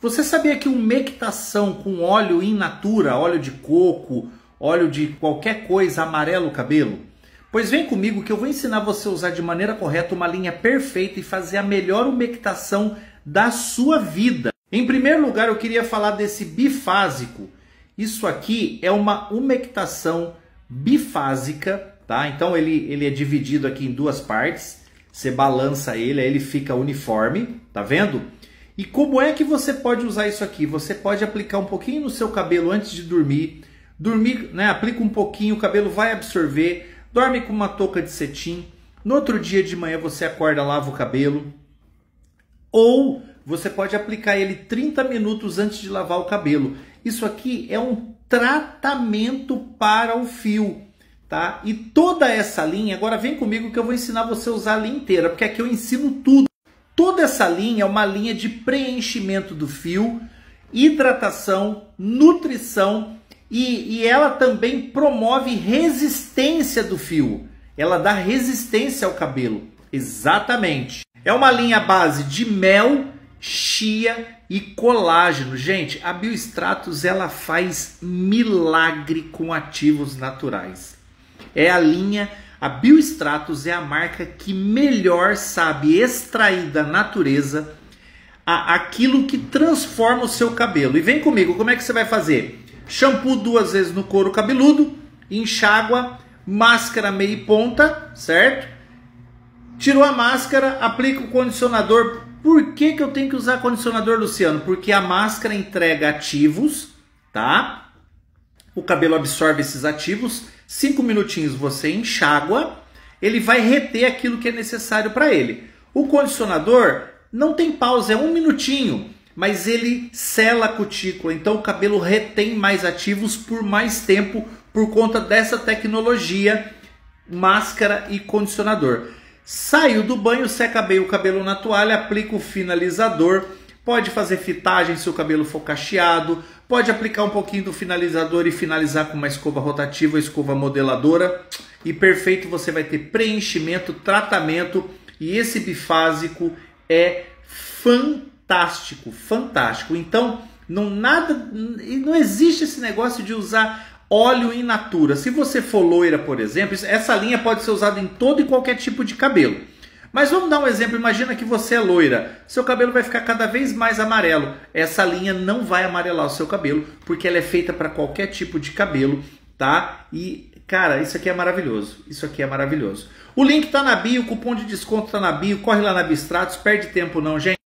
Você sabia que umectação com óleo in natura, óleo de coco, óleo de qualquer coisa amarela o cabelo? Pois vem comigo que eu vou ensinar você a usar de maneira correta uma linha perfeita e fazer a melhor umectação da sua vida. Em primeiro lugar, eu queria falar desse bifásico. Isso aqui é uma umectação bifásica, tá? Então ele, ele é dividido aqui em duas partes. Você balança ele, aí ele fica uniforme, tá vendo? E como é que você pode usar isso aqui? Você pode aplicar um pouquinho no seu cabelo antes de dormir. Dormir, né? Aplica um pouquinho, o cabelo vai absorver. Dorme com uma touca de cetim. No outro dia de manhã você acorda, lava o cabelo. Ou você pode aplicar ele 30 minutos antes de lavar o cabelo. Isso aqui é um tratamento para o fio, tá? E toda essa linha, agora vem comigo que eu vou ensinar você a usar a linha inteira, porque aqui eu ensino tudo. Toda essa linha é uma linha de preenchimento do fio, hidratação, nutrição e, e ela também promove resistência do fio. Ela dá resistência ao cabelo. Exatamente. É uma linha base de mel, chia e colágeno. Gente, a Biostratos ela faz milagre com ativos naturais. É a linha a Biostratos é a marca que melhor sabe extrair da natureza a, aquilo que transforma o seu cabelo. E vem comigo, como é que você vai fazer? Shampoo duas vezes no couro cabeludo, enxágua, máscara meia ponta, certo? Tirou a máscara, aplica o condicionador. Por que, que eu tenho que usar condicionador, Luciano? Porque a máscara entrega ativos, tá? O cabelo absorve esses ativos Cinco minutinhos você enxágua, ele vai reter aquilo que é necessário para ele. O condicionador não tem pausa, é um minutinho, mas ele sela a cutícula, então o cabelo retém mais ativos por mais tempo por conta dessa tecnologia máscara e condicionador. Saiu do banho, seca bem o cabelo na toalha, aplica o finalizador Pode fazer fitagem se o cabelo for cacheado, pode aplicar um pouquinho do finalizador e finalizar com uma escova rotativa, escova modeladora. E perfeito, você vai ter preenchimento, tratamento e esse bifásico é fantástico, fantástico. Então, não nada, não existe esse negócio de usar óleo in natura. Se você for loira, por exemplo, essa linha pode ser usada em todo e qualquer tipo de cabelo. Mas vamos dar um exemplo. Imagina que você é loira. Seu cabelo vai ficar cada vez mais amarelo. Essa linha não vai amarelar o seu cabelo, porque ela é feita para qualquer tipo de cabelo, tá? E, cara, isso aqui é maravilhoso. Isso aqui é maravilhoso. O link tá na bio, o cupom de desconto tá na bio. Corre lá na Bistratos, perde tempo não, gente.